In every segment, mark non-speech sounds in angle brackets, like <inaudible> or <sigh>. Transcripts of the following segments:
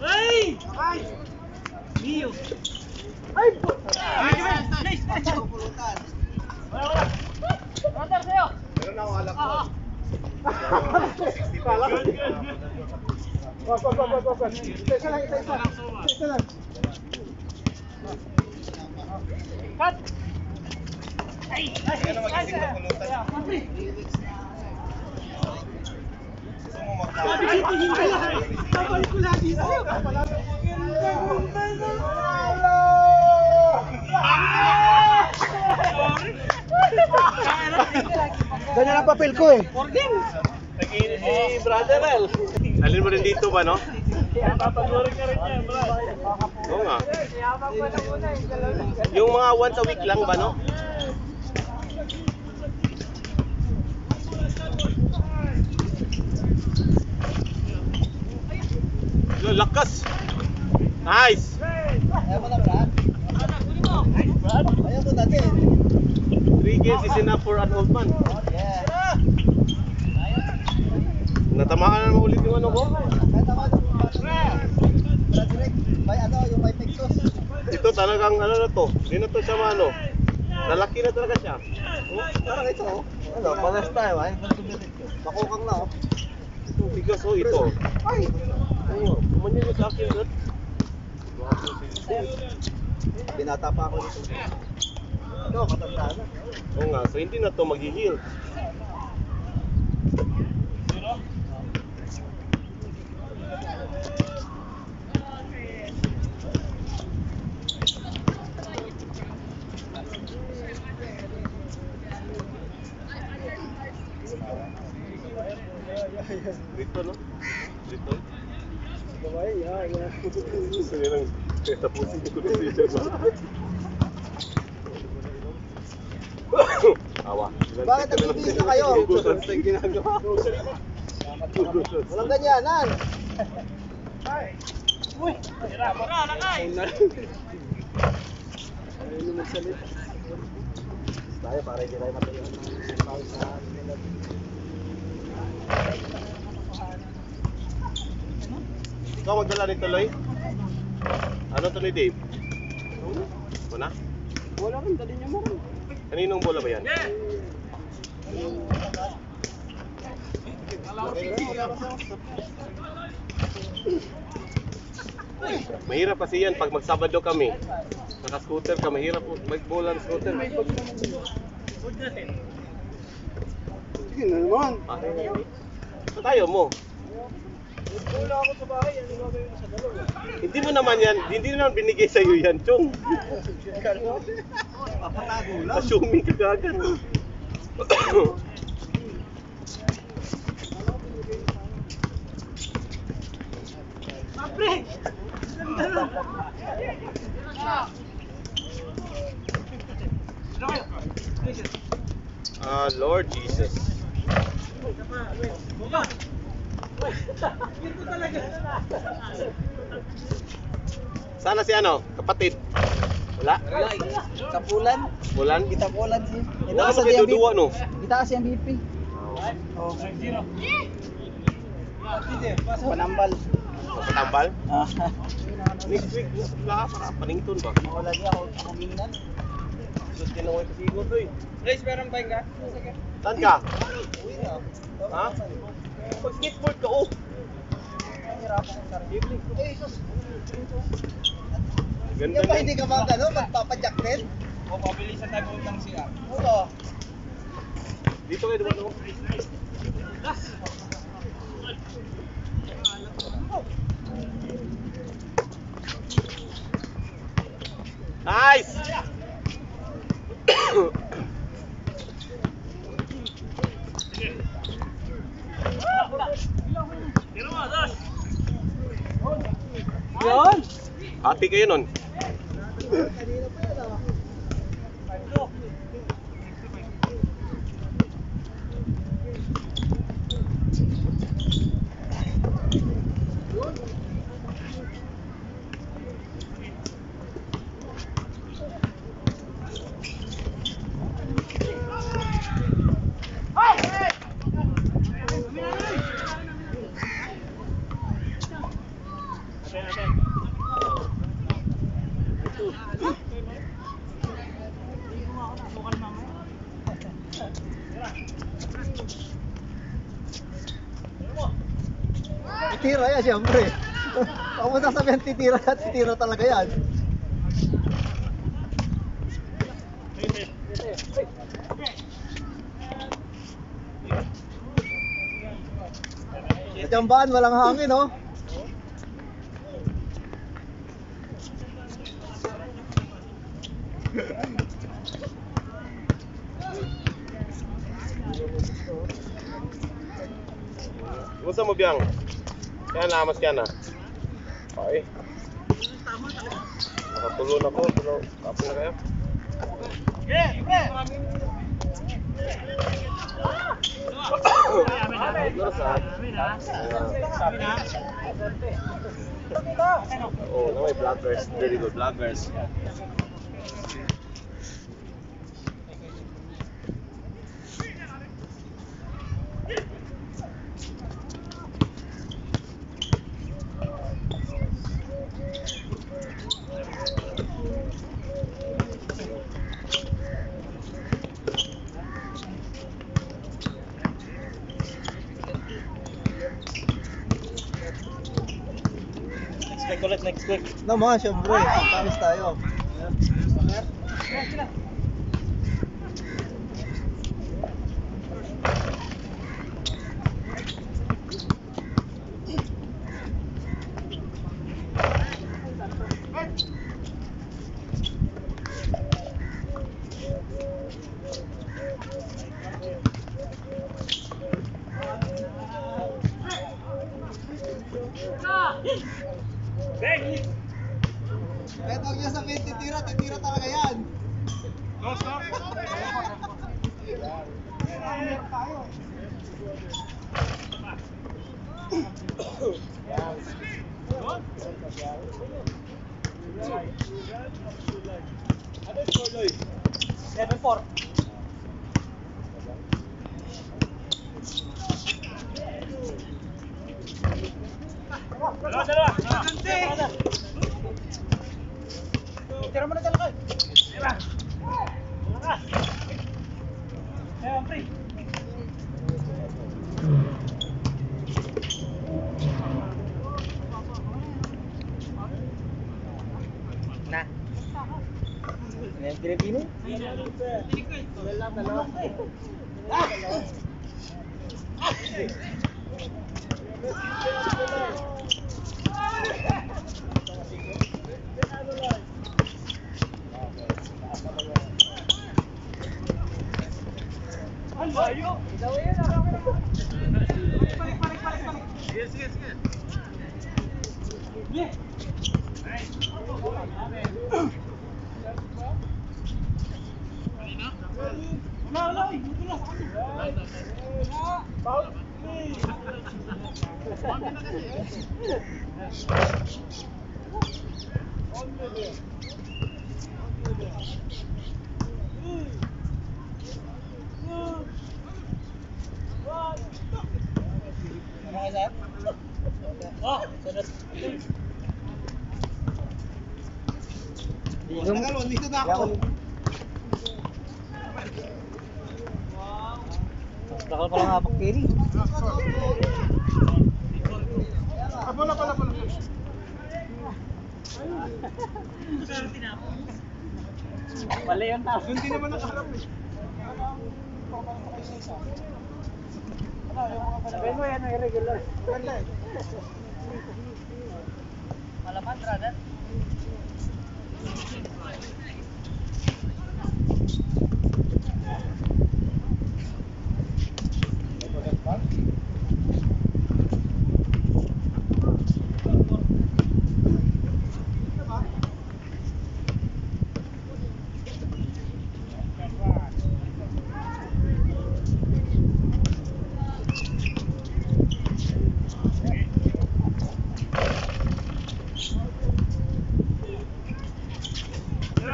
Ay! Ay! Mio! Ay! Guys! Wala, wala! Rotar sa'yo! Meron akong alak Oo. Kala ko. Wag, wag, wag, wag, wag. Isa lang, isa, isa. Isa lang. Cut! Ay! Ay! Yan ang magising na pulutan. Gusto mo mag- Sabi dito, hindi lang. Kapal ko lang dito. Ganyan ang papel ko eh. Nag-iinit si Brother Al. Alin mo rin dito ba, no? Papagurin ka rin niya, bro. Oo nga. Yung mga once a week lang ba, no? Lakas! Nice! Ayaw mo na, Brad? Ayaw mo natin. Three games is enough for an old man. Yeah. Natamaan na naman ulit yung ano ko. Brad, direct. May ano, yung may pexos. Ito talagang ano na to. Hindi na to siya ano. Lalaki na talaga siya. Oh, parang ito oh. Ano, pares tayo ay. Makukang na oh. Ito, bigas oh, ito. Ay! Binata pa ako dito. Ito, matanda na. Oo nga, so hindi na to mag-heal. Dito, no? Dito. Gawai, yeah, yeah. Gusto niya lang, kaya tapusin ko na siya. Awa. Bakit nagbibihis na kayo? Gugusan sa ginagawa. Walang ganyanan. Tara, lakay! Ayun yung magsalita. Tayo para hindi tayo matuloy ng tao sa. Ikaw magdala nito, Loy? Ano to ni Dave? Wala? Wala rin, dali niya mo rin. Kaninong bola ba yan? Mahirap kasi yan pag magsabado kami. Naka-scooter ka, mahirap po magbola ng scooter. Sige na naman. Sa tayo mo. Wala ako sa bahay, ano gagawin mo sa dalawa? Hindi mo naman yan, hindi naman binigay sa iyo yan, Chong. Papatago lang. Assuming ka kagad. Apre! Ah, Lord Jesus. Ito talaga. Sana si ano, kapatid. Wala? Kapulan? Bulan? Kita pulan si. Wala mo kayo duduwa, no? Kita kasi ang BP. Oh. Panambal. Patambal? Ah. Next week, wala para panington ba? Mawala niya ako kuminan. Sus, kasi ko to eh. Guys, meron ba ka? Saan ka? Uwi na. Ha? Pag skateboard ka, oh. Eh, sus. Ganda Yung ba hindi ka mag ano, magpapadyak din? O, pabili sa tagong ng siya. Oo. Dito kayo dumaan ako. Nice! <coughs> Yan! Happy kayo nun. Kanina pa yan ah. Hey! Titira yan, siyempre. <laughs> Ako mo sasabihin titira at titira talaga yan. Sa tiyambaan, walang hangin, oh. Gusto mo biyang? Kaya na, mas kaya na. Okay. Nakatulon ako, tulong. Kapo na kayo. Siguro sa... Oh, na may vloggers. Very good vloggers. Next week ulit, next week. Naman, siyempre. Paris tayo. Kahit huwag niya sabihin titira, titira talaga yan. Seven four. Tira mo na dalawa. Tira. Lakas. Eh, pre. Na. Ano yung Pilipino? Dalawa, dalawa. Ang layo! Balik, balik, balik, balik. Sige, sige, sige. Yeah. Wala, wala, eh. Dito na. Foul. Okay, sir? Oh, sunod. Tagal, dito na ako. Takal pala nga pag carry. Ah, bola, bola, bola. Mali yung tao. Hindi naman nakaharap eh. Sabihin mo yan, irregular. Malaman, brother.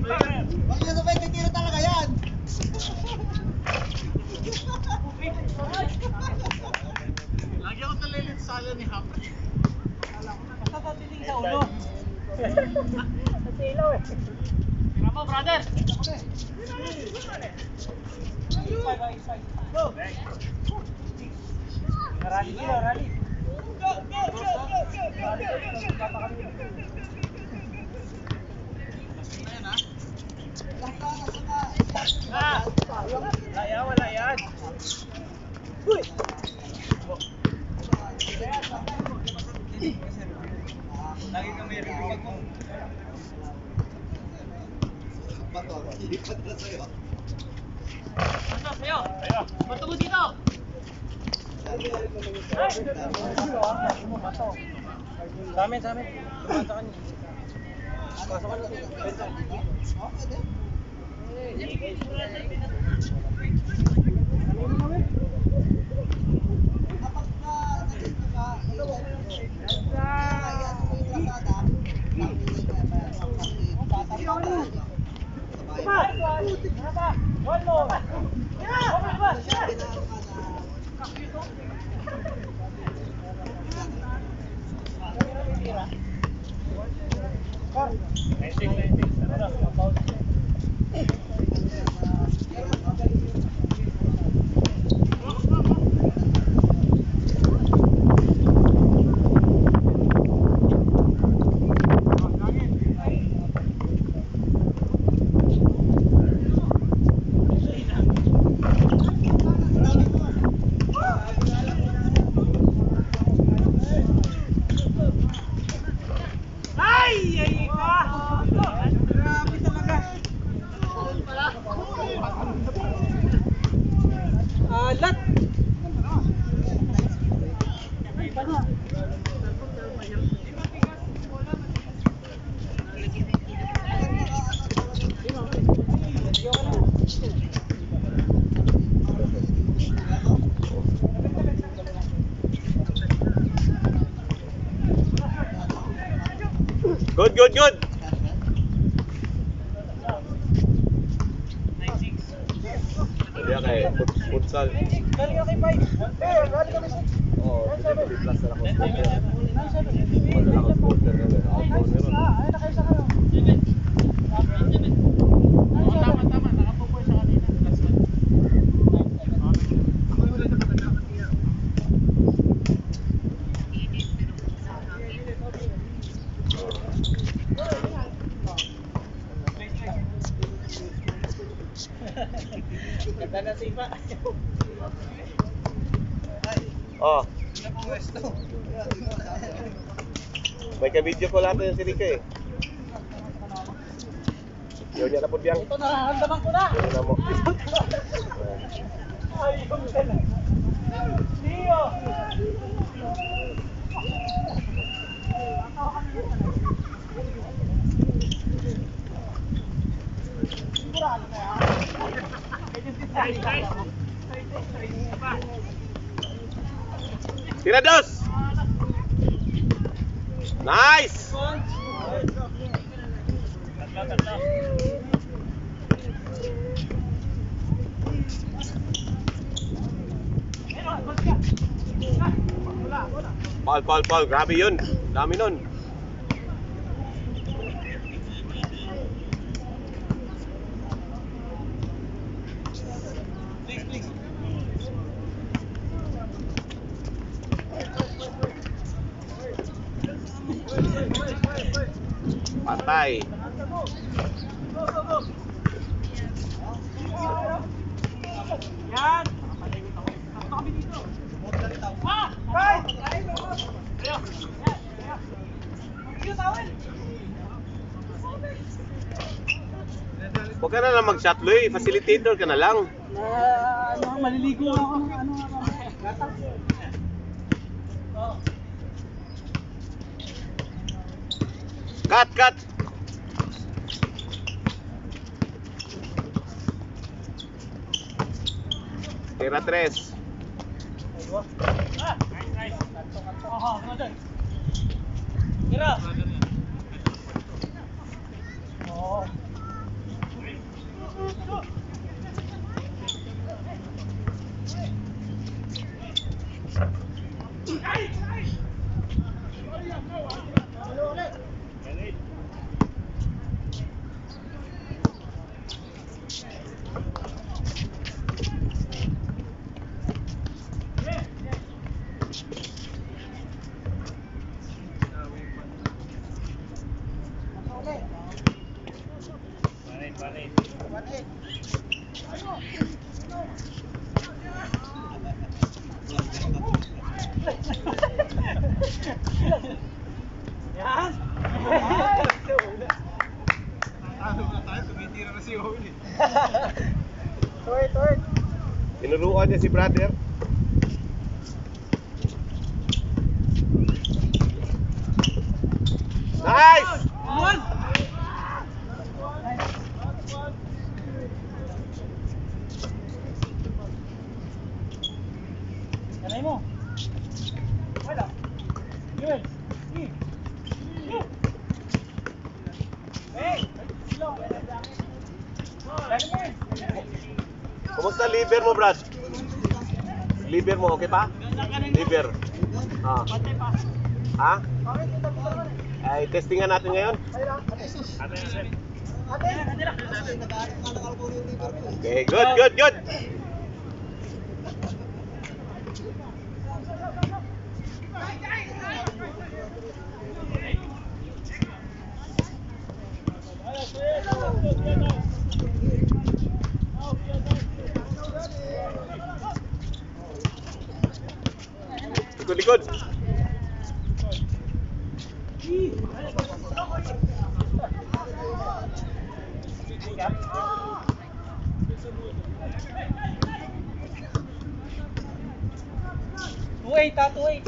Huwag niya sabihin titira talaga yan. Lagi ako nalilit sa ala ni Hap. Basta tatiling sa ulo. Sa ilaw eh. Tira mo. Takbo, brother! Rally sila, rally. Ah! Wala yan, wala yan. Lagi kami rin. Ano, sa'yo? Bato mo dito! Sa amin, sa amin. Tumasa ka niyo. Pasok ka niyo. One more. Ay! Ay! ka! Grabe talaga. Alat! Good, good, good. Hindi kay fut- futsal. Galing ka kay Mike. Eh, galing kami sa... Oo, plus na ako supporter. Wala ako yun. Outbound meron. Ay, nakaisa kayo. Tama, <laughs> Oh. May ka-video ko lahat yung si Rico eh. Yun niya na po biyang. Ito, nararamdaman ko na. Yun na mo. Ayun ka na. Leo! Tira dos! Nice! Paul, Paul, Paul. Grabe yun. Dami nun. Patay. Yan! Takbo kami dito. Ah! Ay! Ayo! Yung tawel! Huwag ka na lang mag-shot, Loy. Facilitator ka na lang. Na, ano, maliligo ako ano, ano. Oh. Cut, cut! Tira tres. Ah! Nice, nice. Kanto, kanto. Aha, ano dyan? Tira! Oo. Tinuruan niya si brother. Nice! One! Kanay mo. Wala. Eh. Kumusta liver mo, Brad? Liver mo, okay pa? Liver. Ah. Ha? Ay, testingan natin ngayon. Okay, good, good, good. Likod, likod. Two eight.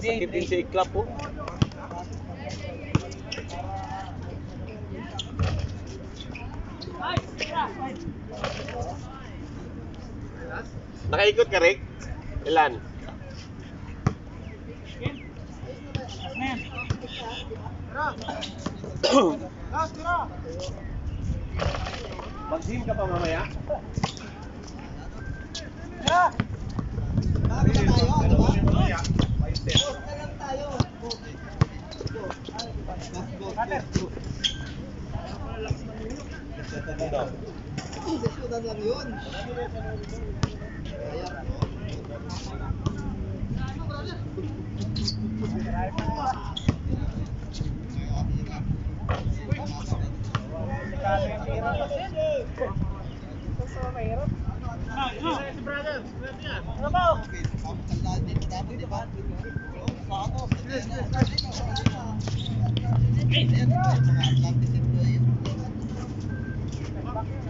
Masakit din sa iklap po. Nakaikot ka, Rick? Ilan? Mag-gym ka pa mamaya? Yeah. Cutter. Ah, ano? Ano ba? Hoy! Baba, baba! Oh, wala ka. Wala na, no. Wala na, well. Diyan ka, diyan ka. Ayan na. Wala ka, well.